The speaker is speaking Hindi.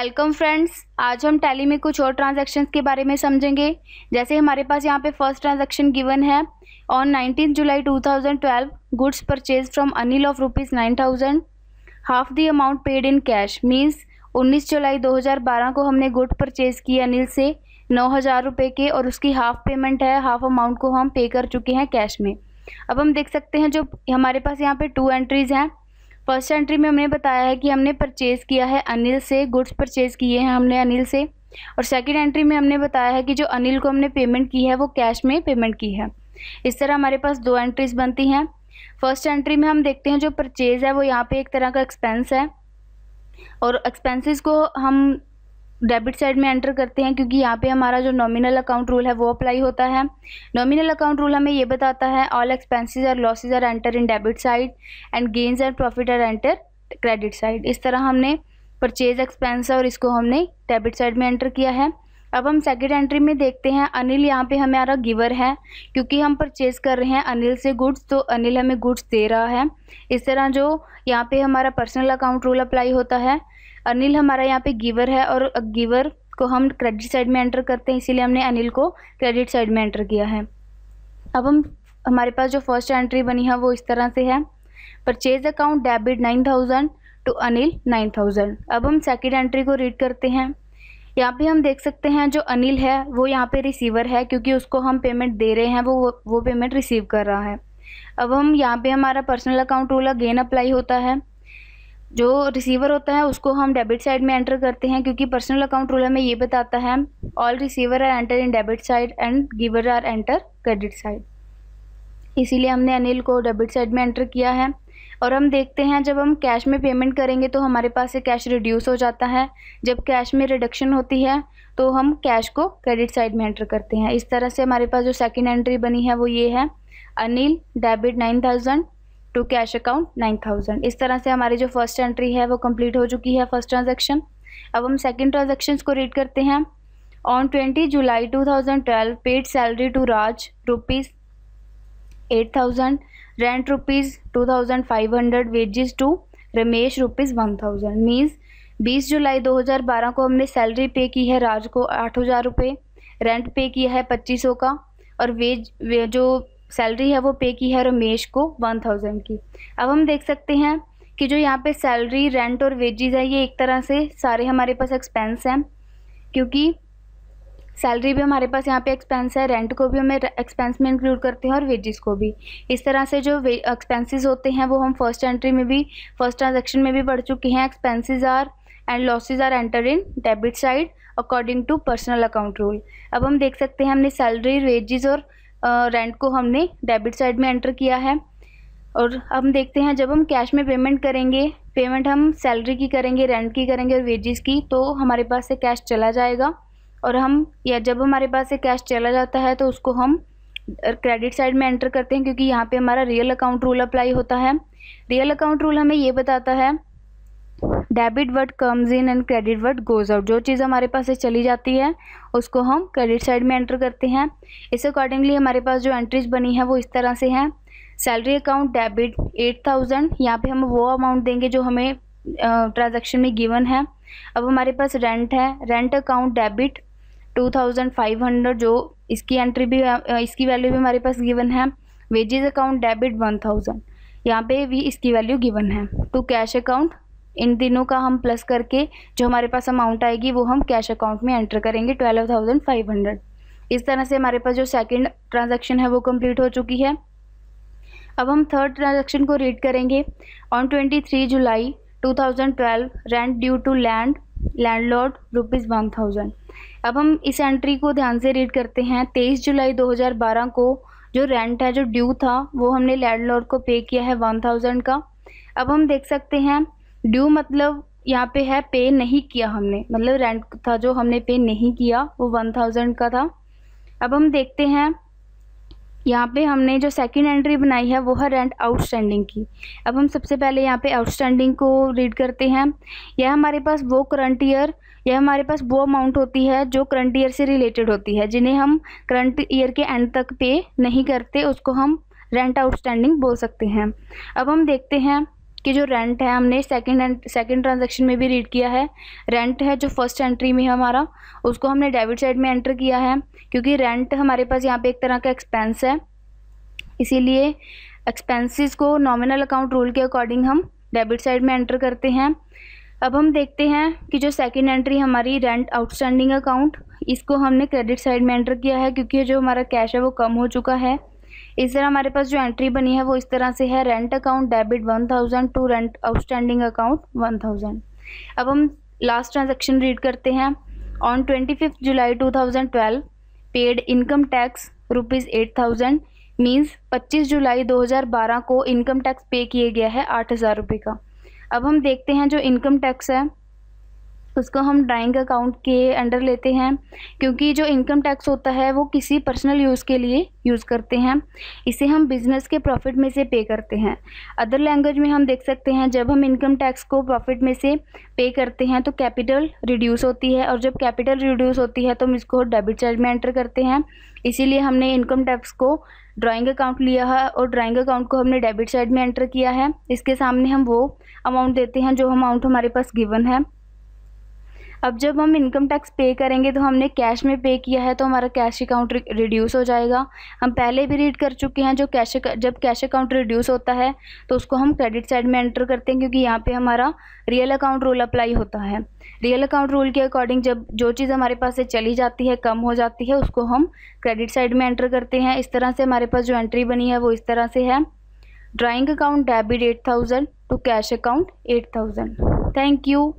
वेलकम फ्रेंड्स, आज हम टैली में कुछ और ट्रांजैक्शंस के बारे में समझेंगे। जैसे हमारे पास यहाँ पे फ़र्स्ट ट्रांजैक्शन गिवन है। On nineteen July 2012 goods purchase from Anil of rupees nine thousand half the amount paid in cash means 19 जुलाई 2012 को हमने गुड परचेज की अनिल से नौ हज़ार रुपये के और उसकी हाफ़ पेमेंट है हाफ़ अमाउंट को हम पे कर चुके हैं कैश में। अब हम देख सकते हैं जो हमारे पास यहाँ पे टू एंट्रीज़ हैं। फ़र्स्ट एंट्री में हमने बताया है कि हमने परचेज़ किया है अनिल से गुड्स परचेज़ किए हैं हमने अनिल से। और सेकेंड एंट्री में हमने बताया है कि जो अनिल को हमने पेमेंट की है, वो कैश में पेमेंट की है। इस तरह हमारे पास दो एंट्रीज बनती हैं। फ़र्स्ट एंट्री में हम देखते हैं जो परचेज़ है, वो यहाँ पे एक तरह का एक्सपेंस है। और एक्सपेंसेस को हम डेबिट साइड में एंटर करते हैं, क्योंकि यहाँ पे हमारा जो नॉमिनल अकाउंट रूल है, वो अप्लाई होता है। नॉमिनल अकाउंट रूल हमें ये बताता है ऑल एक्सपेंसेस और losses are enter in debit side and gains and profit are enter credit side इस तरह हमने परचेज एक्सपेंस और इसको हमने डेबिट साइड में एंटर किया है। अब हम सेकेंड एंट्री में देखते हैं, अनिल यहाँ पे हमारा गिवर है, क्योंकि हम परचेज कर रहे हैं अनिल से गुड्स तो अनिल हमें गुड्स दे रहा है। इस तरह जो यहाँ पे हमारा पर्सनल अकाउंट रूल अप्लाई होता है, अनिल हमारा यहाँ पे गिवर है और गिवर को हम क्रेडिट साइड में एंटर करते हैं, इसीलिए हमने अनिल को क्रेडिट साइड में एंटर किया है। अब हम, हमारे पास जो फ़र्स्ट एंट्री बनी है, वो इस तरह से है। Purchase account debit nine thousand to Anil nine thousand अब हम सेकेंड एंट्री को रीड करते हैं। यहाँ पे हम देख सकते हैं जो अनिल है, वो यहाँ पे रिसीवर है क्योंकि उसको हम पेमेंट दे रहे हैं, वो वो पेमेंट रिसीव कर रहा है। अब हम यहाँ पे हमारा personal account rule again apply होता है। जो रिसीवर होता है, उसको हम डेबिट साइड में एंटर करते हैं क्योंकि पर्सनल अकाउंट रूल हमें ये बताता है all receiver are enter in debit side and giver are enter credit side इसीलिए हमने अनिल को डेबिट साइड में एंटर किया है। और हम देखते हैं, जब हम कैश में पेमेंट करेंगे तो हमारे पास से कैश रिड्यूस हो जाता है। जब कैश में रिडक्शन होती है तो हम कैश को क्रेडिट साइड में एंटर करते हैं। इस तरह से हमारे पास जो सेकेंड एंट्री बनी है, वो ये है, Anil debit nine thousand to cash account nine thousand इस तरह से हमारी जो फ़र्स्ट एंट्री है, वो कंप्लीट हो चुकी है फ़र्स्ट ट्रांजेक्शन अब हम सेकेंड ट्रांजेक्शन को रीड करते हैं। On twenty July two thousand twelve paid salary to Raj rupees eight thousand rent rupees two thousand five hundred wages to Ramesh rupees one thousand means बीस जुलाई दो हज़ार बारह को हमने सैलरी पे की है राज को आठ हज़ार रुपये रेंट पे किया है पच्चीस सौ का और वेज वे जो सैलरी है वो पे की है रमेश को वन थाउज़ेंड की। अब हम देख सकते हैं कि जो यहाँ पे सैलरी रेंट और वेजेस है, ये एक तरह से सारे हमारे पास एक्सपेंस हैं, क्योंकि सैलरी भी हमारे पास यहाँ पे एक्सपेंस है रेंट को भी हमें एक्सपेंस में इंक्लूड करते हैं और वेजेस को भी। इस तरह से जो एक्सपेंसेस होते हैं, वो हम फ़र्स्ट एंट्री में भी फ़र्स्ट ट्रांजेक्शन में भी पढ़ चुके हैं। Expenses are and losses are enter in debit side according to personal account rule अब हम देख सकते हैं, हमने सैलरी वेजेस और रेंट को हमने डेबिट साइड में एंटर किया है। और हम देखते हैं, जब हम कैश में पेमेंट करेंगे पेमेंट हम सैलरी की करेंगे रेंट की करेंगे और वेजेस की तो हमारे पास से कैश चला जाएगा। और हम, या जब हमारे पास से कैश चला जाता है तो उसको हम क्रेडिट साइड में एंटर करते हैं, क्योंकि यहाँ पे हमारा रियल अकाउंट रूल अप्लाई होता है। रियल अकाउंट रूल हमें ये बताता है debit word comes in and credit word goes out जो चीज़ हमारे पास से चली जाती है, उसको हम क्रेडिट साइड में एंटर करते हैं। इस अकॉर्डिंगली हमारे पास जो एंट्रीज बनी है, वो इस तरह से हैं। Salary account debit eight thousand यहाँ पर हम वो अमाउंट देंगे जो हमें ट्रांजेक्शन में गिवन है। अब हमारे पास रेंट है। Rent account debit two thousand five hundred जो इसकी एंट्री भी इसकी वैल्यू भी हमारे पास गिवन है wages account debit one thousand यहाँ पे भी इसकी वैल्यू गिवन है। टू कैश अकाउंट इन दिनों का हम प्लस करके जो हमारे पास अमाउंट आएगी, वो हम कैश अकाउंट में एंटर करेंगे ट्वेल्व थाउज़ेंड फाइव हंड्रेड इस तरह से हमारे पास जो सेकंड ट्रांजैक्शन है, वो कंप्लीट हो चुकी है। अब हम थर्ड ट्रांजैक्शन को रीड करेंगे। On twenty three July two thousand twelve rent due to land landlord rupees one thousand अब हम इस एंट्री को ध्यान से रीड करते हैं। तेईस जुलाई दो हज़ार बारह को जो रेंट है, जो ड्यू था, वो हमने लैंडलॉर्ड को पे किया है वन थाउज़ेंड का। अब हम देख सकते हैं ड्यू मतलब यहाँ पे है पे नहीं किया हमने। मतलब रेंट था जो हमने पे नहीं किया, वो वन थाउज़ेंड का था। अब हम देखते हैं यहाँ पे हमने जो सेकंड एंट्री बनाई है, वो है रेंट आउटस्टैंडिंग की। अब हम सबसे पहले यहाँ पे आउटस्टैंडिंग को रीड करते हैं। यह हमारे पास वो करंट ईयर यह हमारे पास वो अमाउंट होती है जो करंट ईयर से रिलेटेड होती है, जिन्हें हम करंट ईयर के एंड तक पे नहीं करते, उसको हम रेंट आउटस्टैंडिंग बोल सकते हैं। अब हम देखते हैं कि जो रेंट है, हमने सेकंड एंड सेकंड ट्रांजैक्शन में भी रीड किया है। रेंट है जो फ़र्स्ट एंट्री में है हमारा, उसको हमने डेबिट साइड में एंटर किया है, क्योंकि रेंट हमारे पास यहाँ पे एक तरह का एक्सपेंस है। इसीलिए एक्सपेंसेस को नॉमिनल अकाउंट रूल के अकॉर्डिंग हम डेबिट साइड में एंटर करते हैं। अब हम देखते हैं कि जो सेकंड एंट्री हमारी रेंट आउटस्टैंडिंग अकाउंट इसको हमने क्रेडिट साइड में एंटर किया है, क्योंकि जो हमारा कैश है वो कम हो चुका है। इस तरह हमारे पास जो एंट्री बनी है, वो इस तरह से है rent account debit one thousand to rent outstanding account one thousand अब हम लास्ट ट्रांजेक्शन रीड करते हैं। On twenty fifth July two thousand twelve paid income tax rupees eight thousand means पच्चीस जुलाई दो हज़ार बारह को इनकम टैक्स पे किए गया है आठ हज़ार रुपये का। अब हम देखते हैं जो इनकम टैक्स है उसको हम ड्राइंग अकाउंट के अंडर लेते हैं, क्योंकि जो इनकम टैक्स होता है, वो किसी पर्सनल यूज़ के लिए यूज़ करते हैं। इसे हम बिज़नेस के प्रॉफिट में से पे करते हैं। अदर लैंग्वेज में हम देख सकते हैं, जब हम इनकम टैक्स को प्रॉफिट में से पे करते हैं तो कैपिटल रिड्यूस होती है, और जब कैपिटल रिड्यूस होती है तो हम इसको डेबिट साइड में एंटर करते हैं। इसीलिए हमने इनकम टैक्स को ड्राइंग अकाउंट लिया है, और ड्राइंग अकाउंट को हमने डेबिट साइड में एंटर किया है। इसके सामने हम वो अमाउंट देते हैं, जो अमाउंट हमारे पास गिवन है। अब जब हम इनकम टैक्स पे करेंगे तो हमने कैश में पे किया है तो हमारा कैश अकाउंट रिड्यूस हो जाएगा। हम पहले भी रीड कर चुके हैं जो कैश जब कैश अकाउंट रिड्यूस होता है तो उसको हम क्रेडिट साइड में एंटर करते हैं क्योंकि यहाँ पे हमारा रियल अकाउंट रूल अप्लाई होता है। रियल अकाउंट रूल के अकॉर्डिंग जब जो चीज़ हमारे पास से चली जाती है, कम हो जाती है, उसको हम क्रेडिट साइड में एंटर करते हैं। इस तरह से हमारे पास जो एंट्री बनी है, वो इस तरह से है। Drawing account debit eight thousand to cash account eight thousand thank you